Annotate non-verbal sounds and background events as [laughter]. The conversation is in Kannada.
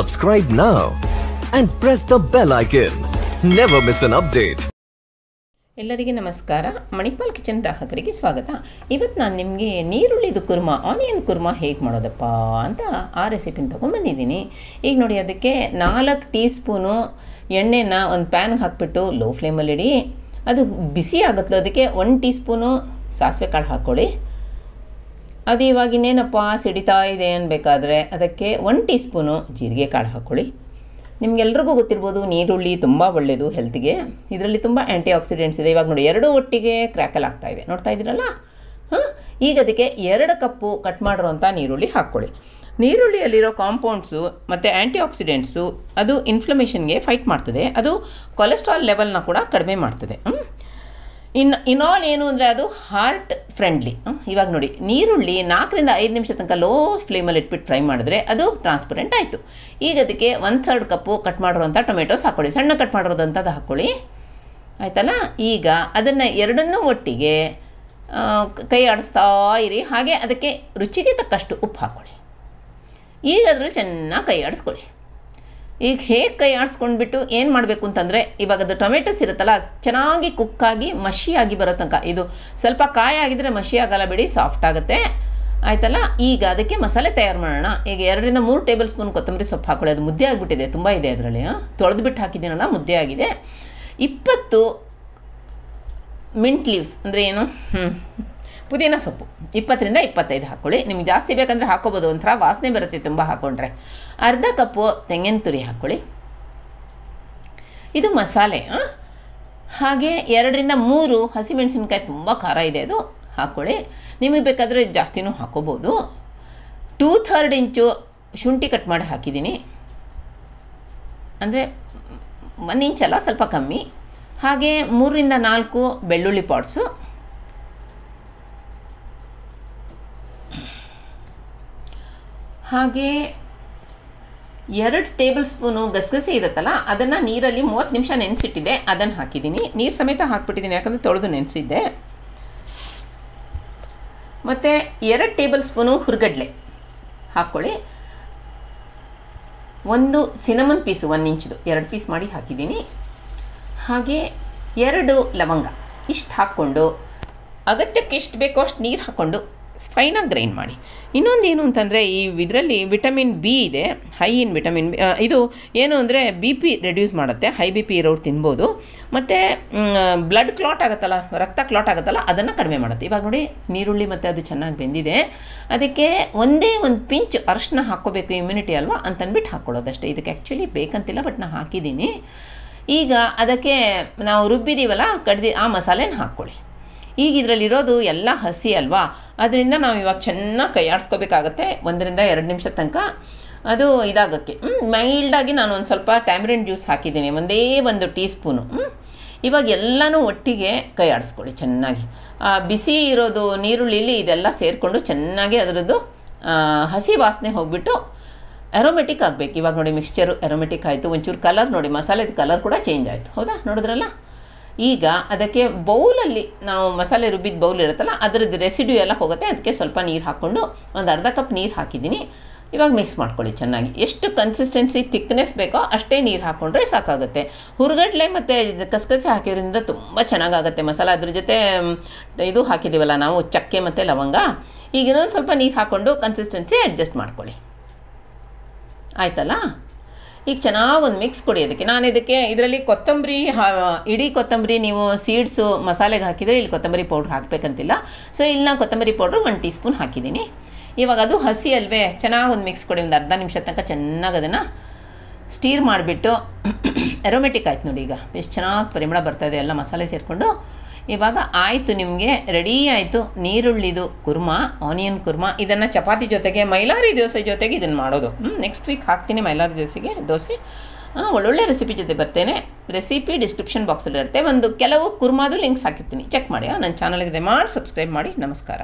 Subscribe now and press the bell icon. Never miss an update. ಎಲ್ಲರಿಗೆ ನಮಸ್ಕಾರ. ಮಣಿಪಾಲ್ ಕಿಚನ್ ಗ್ರಾಹಕರಿಗೆ ಸ್ವಾಗತ. ಇವತ್ತು ನಾನು ನಿಮಗೆ ನೀರುಳ್ಳಿದು ಕುರ್ಮಾ, ಆನಿಯನ್ ಕುರ್ಮಾ ಹೇಗೆ ಮಾಡೋದಪ್ಪ ಅಂತ ಆ ರೆಸಿಪಿನ ತೊಗೊಂಬಂದಿದ್ದೀನಿ ಈಗ ನೋಡಿ ಅದಕ್ಕೆ ನಾಲ್ಕು ಟೀ ಸ್ಪೂನು ಎಣ್ಣೆನ ಒಂದು ಪ್ಯಾನ್ಗೆ ಹಾಕ್ಬಿಟ್ಟು ಲೋ ಫ್ಲೇಮಲ್ಲಿಡಿ. ಅದು ಬಿಸಿ ಆಗುತ್ತೋ ಅದಕ್ಕೆ ಒಂದು ಟೀ ಸ್ಪೂನು ಸಾಸಿವೆ ಕಾಳು ಹಾಕ್ಕೊಳ್ಳಿ ಅದು ಇವಾಗ ಇನ್ನೇನಪ್ಪ ಸಿಡಿತಾ ಇದೆ ಅನ್ಬೇಕಾದ್ರೆ ಅದಕ್ಕೆ ಒನ್ ಟೀ ಸ್ಪೂನು ಜೀರಿಗೆ ಕಾಳು ಹಾಕ್ಕೊಳ್ಳಿ. ನಿಮಗೆಲ್ರಿಗೂ ಗೊತ್ತಿರ್ಬೋದು ನೀರುಳ್ಳಿ ತುಂಬ ಒಳ್ಳೆಯದು ಹೆಲ್ತ್ಗೆ ಇದರಲ್ಲಿ ತುಂಬ ಆ್ಯಂಟಿ ಆಕ್ಸಿಡೆಂಟ್ಸ್ ಇದೆ. ಇವಾಗ ನೋಡಿ ಎರಡು ಒಟ್ಟಿಗೆ ಕ್ರ್ಯಾಕಲ್ ಆಗ್ತಾ ಇದೆ. ನೋಡ್ತಾ ಇದ್ದೀರಲ್ಲ? ಹಾಂ? ಈಗ ಅದಕ್ಕೆ ಎರಡು ಕಪ್ಪು ಕಟ್ ಮಾಡಿರೋಂಥ ನೀರುಳ್ಳಿ ಹಾಕ್ಕೊಳ್ಳಿ. ನೀರುಳ್ಳಿಯಲ್ಲಿರೋ ಕಾಂಪೌಂಡ್ಸು ಮತ್ತು ಆ್ಯಂಟಿ ಆಕ್ಸಿಡೆಂಟ್ಸು ಅದು ಇನ್ಫ್ಲಮೇಷನ್ಗೆ ಫೈಟ್ ಮಾಡ್ತದೆ. ಅದು ಕೊಲೆಸ್ಟ್ರಾಲ್ ಲೆವೆಲ್ನ ಕೂಡ ಕಡಿಮೆ ಮಾಡ್ತದೆ. ಹ್ಮ್? ಇನ್ನು ಇನಾಲ್ ಏನು ಅಂದರೆ ಅದು ಹಾರ್ಟ್ ಫ್ರೆಂಡ್ಲಿ ಇವಾಗ ನೋಡಿ, ನೀರುಳ್ಳಿ ನಾಲ್ಕರಿಂದ ಐದು ನಿಮಿಷ ತನಕ ಲೋ ಫ್ಲೇಮಲ್ಲಿ ಇಟ್ಬಿಟ್ಟು ಫ್ರೈ ಮಾಡಿದ್ರೆ ಅದು ಟ್ರಾನ್ಸ್ಪರೆಂಟ್ ಆಯಿತು. ಈಗ ಅದಕ್ಕೆ ಒನ್ ಥರ್ಡ್ ಕಪ್ಪು ಕಟ್ ಮಾಡಿರುವಂಥ ಟೊಮೆಟೊಸ್ ಹಾಕ್ಕೊಳ್ಳಿ ಸಣ್ಣ ಕಟ್ ಮಾಡಿರೋದಂಥದ್ದು ಹಾಕ್ಕೊಳ್ಳಿ ಆಯ್ತಲ್ಲ? ಈಗ ಅದನ್ನು ಎರಡನ್ನೂ ಒಟ್ಟಿಗೆ ಕೈ ಆಡಿಸ್ತಾ ಇರಿ. ಹಾಗೆ ಅದಕ್ಕೆ ರುಚಿಗೆ ತಕ್ಕಷ್ಟು ಉಪ್ಪು ಹಾಕ್ಕೊಳ್ಳಿ ಈಗ ಅದರಲ್ಲಿ ಚೆನ್ನಾಗಿ ಕೈ ಆಡಿಸ್ಕೊಳ್ಳಿ. ಈಗ ಹೇಗೆ ಕೈ ಆಡಿಸ್ಕೊಂಡ್ಬಿಟ್ಟು ಏನು ಮಾಡಬೇಕು ಅಂತಂದರೆ, ಇವಾಗ ಅದು ಟೊಮೆಟೊಸ್ ಇರುತ್ತಲ್ಲ ಚೆನ್ನಾಗಿ ಕುಕ್ಕಾಗಿ ಮಷಿಯಾಗಿ ಬರೋ ತನಕ. ಇದು ಸ್ವಲ್ಪ ಕಾಯಿ ಆಗಿದ್ರೆ ಮಷಿ ಆಗಲ್ಲ ಬಿಡಿ ಸಾಫ್ಟ್ ಆಗುತ್ತೆ. ಆಯ್ತಲ್ಲ? ಈಗ ಅದಕ್ಕೆ ಮಸಾಲೆ ತಯಾರು ಮಾಡೋಣ. ಈಗ ಎರಡರಿಂದ ಮೂರು ಟೇಬಲ್ ಸ್ಪೂನ್ ಕೊತ್ತಂಬರಿ ಸೊಪ್ಪು ಹಾಕೊಳ್ಳಿ. ಅದು ಮುದ್ದೆ ಆಗಿಬಿಟ್ಟಿದೆ, ತುಂಬ ಇದೆ ಅದರಲ್ಲಿ ತೊಳೆದ್ಬಿಟ್ಟು ಹಾಕಿದ್ದೀನಲ್ಲ ಮುದ್ದೆ ಆಗಿದೆ. ಇಪ್ಪತ್ತು ಮಿಂಟ್ ಲೀವ್ಸ್ ಅಂದರೆ ಏನು? ಹ್ಞೂ ಪುದೀನ ಸೊಪ್ಪು. ಇಪ್ಪತ್ತರಿಂದ ಇಪ್ಪತ್ತೈದು ಹಾಕ್ಕೊಳ್ಳಿ ನಿಮ್ಗೆ ಜಾಸ್ತಿ ಬೇಕಂದರೆ ಹಾಕೋಬೋದು. ಒಂಥರ ವಾಸನೆ ಬರುತ್ತೆ ತುಂಬ ಹಾಕ್ಕೊಂಡ್ರೆ ಅರ್ಧ ಕಪ್ಪು ತೆಂಗಿನ ತುರಿ ಹಾಕ್ಕೊಳ್ಳಿ ಇದು ಮಸಾಲೆ? ಹಾಗೆ ಎರಡರಿಂದ ಮೂರು ಹಸಿಮೆಣಸಿನ್ಕಾಯಿ ತುಂಬ ಖಾರ ಇದೆ ಅದು. ಹಾಕ್ಕೊಳ್ಳಿ ನಿಮಗೆ ಬೇಕಾದರೆ ಜಾಸ್ತಿನೂ ಹಾಕೋಬೋದು. ಟೂ ಥರ್ಡ್ ಇಂಚು ಶುಂಠಿ ಕಟ್ ಮಾಡಿ ಹಾಕಿದ್ದೀನಿ. ಅಂದರೆ ಒನ್ ಇಂಚಲ್ಲ ಸ್ವಲ್ಪ ಕಮ್ಮಿ. ಹಾಗೆ ಮೂರರಿಂದ ನಾಲ್ಕು ಬೆಳ್ಳುಳ್ಳಿ ಪಾಟ್ಸು ಹಾಗೆ ಎರಡು ಟೇಬಲ್ ಸ್ಪೂನು ಗಸಗಸೆ ಇರುತ್ತಲ್ಲ, ಅದನ್ನು ನೀರಲ್ಲಿ ಮೂವತ್ತು ನಿಮಿಷ ನೆನೆಸಿಟ್ಟಿದ್ದೆ ಅದನ್ನು ಹಾಕಿದ್ದೀನಿ. ನೀರು ಸಮೇತ ಹಾಕ್ಬಿಟ್ಟಿದ್ದೀನಿ, ಯಾಕಂದರೆ ತೊಳೆದು ನೆನೆಸಿದ್ದೆ. ಮತ್ತು ಎರಡು ಟೇಬಲ್ ಸ್ಪೂನು ಹುರ್ಗಡ್ಲೆ ಹಾಕ್ಕೊಳ್ಳಿ. ಒಂದು ಸಿನಮನ್ ಪೀಸು ಒನ್ ಇಂಚ್ದು ಎರಡು ಪೀಸ್ ಮಾಡಿ ಹಾಕಿದ್ದೀನಿ. ಹಾಗೆ ಎರಡು ಲವಂಗ, ಇಷ್ಟು ಹಾಕ್ಕೊಂಡು, ಅಗತ್ಯಕ್ಕೆ ಎಷ್ಟು ಬೇಕೋ ಅಷ್ಟು ನೀರು ಹಾಕ್ಕೊಂಡು ಫೈನಾಗಿ ಗ್ರೈಂಡ್ ಮಾಡಿ. ಇನ್ನೊಂದು ಏನು ಅಂತಂದರೆ, ಈ ಇದರಲ್ಲಿ ವಿಟಮಿನ್ ಬಿ ಇದೆ ಹೈ ಇನ್ ವಿಟಮಿನ್ ಬಿ ಇದು ಏನು ಅಂದರೆ ಬಿ ಪಿ ರೆಡ್ಯೂಸ್ ಮಾಡುತ್ತೆ ಹೈ ಬಿ ಪಿ ಇರೋರು ತಿನ್ಬೋದು. ಮತ್ತು ಬ್ಲಡ್ ಕ್ಲಾಟ್ ಆಗುತ್ತಲ್ಲ, ರಕ್ತ ಕ್ಲಾಟ್ ಆಗುತ್ತಲ್ಲ, ಅದನ್ನು ಕಡಿಮೆ ಮಾಡುತ್ತೆ. ಇವಾಗ ನೋಡಿ, ನೀರುಳ್ಳಿ ಮತ್ತು ಅದು ಚೆನ್ನಾಗಿ ಬೆಂದಿದೆ. ಅದಕ್ಕೆ ಒಂದೇ ಒಂದು ಪಿಂಚ್ ಅರ್ಶನ ಹಾಕ್ಕೋಬೇಕು ಇಮ್ಯುನಿಟಿ ಅಲ್ವಾ ಅಂತಂದ್ಬಿಟ್ಟು ಹಾಕ್ಕೊಳ್ಳೋದಷ್ಟೇ ಇದಕ್ಕೆ ಆ್ಯಕ್ಚುಲಿ ಬೇಕಂತಿಲ್ಲ ಬಟ್ ನಾನು ಹಾಕಿದ್ದೀನಿ. ಈಗ ಅದಕ್ಕೆ ನಾವು ರುಬ್ಬಿದ್ದೀವಲ್ಲ ಕಡ್ದು ಆ ಮಸಾಲೆನ ಹಾಕ್ಕೊಳ್ಳಿ. ಈಗ ಇದರಲ್ಲಿರೋದು ಎಲ್ಲ ಹಸಿ ಅಲ್ವಾ? ಅದರಿಂದ ನಾವು ಇವಾಗ ಚೆನ್ನಾಗಿ ಕೈ ಆಡಿಸ್ಕೋಬೇಕಾಗತ್ತೆ ಒಂದರಿಂದ ಎರಡು ನಿಮಿಷ ತನಕ. ಅದು ಇದಾಗೋಕ್ಕೆ. ಮೈಲ್ಡಾಗಿ ನಾನು ಒಂದು ಸ್ವಲ್ಪ ಟ್ಯಾಮ್ರಿನ್ ಜ್ಯೂಸ್ ಹಾಕಿದ್ದೀನಿ, ಒಂದೇ ಒಂದು ಟೀ ಸ್ಪೂನು ಇವಾಗ ಎಲ್ಲನೂ ಒಟ್ಟಿಗೆ ಕೈ ಆಡಿಸ್ಕೊಳ್ಳಿ ಚೆನ್ನಾಗಿ ಬಿಸಿ ಇರೋದು ನೀರುಳ್ಳಿಲಿ ಇದೆಲ್ಲ ಸೇರಿಕೊಂಡು ಚೆನ್ನಾಗಿ ಅದರದ್ದು ಹಸಿ ವಾಸನೆ ಹೋಗ್ಬಿಟ್ಟು ಅರೋಮೆಟಿಕ್ ಆಗಬೇಕು. ಇವಾಗ ನೋಡಿ ಮಿಕ್ಸ್ಚರು ಅರೋಮೆಟಿಕ್ ಆಯಿತು. ಒಂಚೂರು ಕಲರ್ ನೋಡಿ, ಮಸಾಲೆದು ಕಲರ್ ಕೂಡ ಚೇಂಜ್ ಆಯಿತು. ಹೌದಾ? ನೋಡಿದ್ರಲ್ಲ? ಈಗ ಅದಕ್ಕೆ ಬೌಲಲ್ಲಿ ನಾವು ಮಸಾಲೆ ರುಬ್ಬಿದ ಬೌಲ್ ಇರುತ್ತಲ್ಲ, ಅದರದ್ದು ರೆಸಿಡ್ಯೂ ಎಲ್ಲ ಹೋಗುತ್ತೆ. ಅದಕ್ಕೆ ಸ್ವಲ್ಪ ನೀರು ಹಾಕ್ಕೊಂಡು ಒಂದು ಅರ್ಧ ಕಪ್ ನೀರು ಹಾಕಿದ್ದೀನಿ. ಇವಾಗ ಮಿಕ್ಸ್ ಮಾಡ್ಕೊಳ್ಳಿ ಚೆನ್ನಾಗಿ. ಎಷ್ಟು ಕನ್ಸಿಸ್ಟೆನ್ಸಿ ಥಿಕ್ನೆಸ್ ಬೇಕೋ ಅಷ್ಟೇ ನೀರು ಹಾಕ್ಕೊಂಡ್ರೆ ಸಾಕಾಗುತ್ತೆ. ಹುರ್ಗಡ್ಲೆ ಮತ್ತು ಕಸಕಸೆ ಹಾಕಿರೋದ್ರಿಂದ ತುಂಬ ಚೆನ್ನಾಗಾಗುತ್ತೆ ಮಸಾಲ. ಅದ್ರ ಜೊತೆ ಇದು ಹಾಕಿದ್ದೀವಲ್ಲ ನಾವು, ಚಕ್ಕೆ ಮತ್ತು ಲವಂಗ. ಈಗ ಇನ್ನೊಂದು ಸ್ವಲ್ಪ ನೀರು ಹಾಕ್ಕೊಂಡು ಕನ್ಸಿಸ್ಟೆನ್ಸಿ ಅಡ್ಜಸ್ಟ್ ಮಾಡ್ಕೊಳ್ಳಿ. ಆಯ್ತಲ್ಲ? ಈಗ ಚೆನ್ನಾಗಿ ಒಂದು ಮಿಕ್ಸ್ ಕೊಡಿ ಅದಕ್ಕೆ. ನಾನು ಇದಕ್ಕೆ ಇದರಲ್ಲಿ ಕೊತ್ತಂಬರಿ ಇಡೀ ಕೊತ್ತಂಬರಿ ನೀವು ಸೀಡ್ಸು ಮಸಾಲೆಗೆ ಹಾಕಿದರೆ ಇಲ್ಲಿ ಕೊತ್ತಂಬರಿ ಪೌಡ್ರ್ ಹಾಕಬೇಕಂತಿಲ್ಲ. ಸೊ ಇಲ್ಲಿ ನಾನು ಕೊತ್ತಂಬರಿ ಪೌಡ್ರ್ ಒಂದು ಟೀ ಸ್ಪೂನ್ ಹಾಕಿದ್ದೀನಿ ಇವಾಗ ಅದು ಹಸಿ ಅಲ್ವೇ, ಚೆನ್ನಾಗಿ ಒಂದು ಮಿಕ್ಸ್ ಕೊಡಿ, ಒಂದು ಅರ್ಧ ನಿಮಿಷ ತನಕ ಚೆನ್ನಾಗಿ ಅದನ್ನು ಸ್ಟೀರ್ ಮಾಡಿಬಿಟ್ಟು ಅರೋಮೆಟಿಕ್ [coughs] ಆಯ್ತು ನೋಡಿ ಈಗ. ಎಷ್ಟು ಚೆನ್ನಾಗಿ ಪರಿಮಳ ಬರ್ತಾಯಿದೆ ಎಲ್ಲ ಮಸಾಲೆ ಸೇರಿಕೊಂಡು. ಇವಾಗ ಆಯಿತು ನಿಮಗೆ ರೆಡಿ ಆಯಿತು, ನೀರುಳ್ಳಿದು ಕುರ್ಮಾ ಆನಿಯನ್ ಕುರ್ಮಾ, ಇದನ್ನು ಚಪಾತಿ ಜೊತೆಗೆ, ಮೈಲಾರಿ ದೋಸೆ ಜೊತೆಗೆ ಇದನ್ನು ಮಾಡೋದು. ನೆಕ್ಸ್ಟ್ ವೀಕ್ ಹಾಕ್ತೀನಿ ಮೈಲಾರಿ ದೋಸೆಗೆ, ದೋಸೆ. ಒಳ್ಳೊಳ್ಳೆ ರೆಸಿಪಿ ಜೊತೆ ಬರ್ತೇನೆ. ರೆಸಿಪಿ ಡಿಸ್ಕ್ರಿಪ್ಷನ್ ಬಾಕ್ಸಲ್ಲಿರುತ್ತೆ ಒಂದು ಕೆಲವು ಕುರ್ಮಾದು ಲಿಂಕ್ಸ್ ಹಾಕಿರ್ತೀನಿ. ಚೆಕ್ ಮಾಡಿ ನನ್ನ ಚಾನಲ್ಗೆ ಮಾಡಿ ಸಬ್ಸ್ಕ್ರೈಬ್ ಮಾಡಿ. ನಮಸ್ಕಾರ.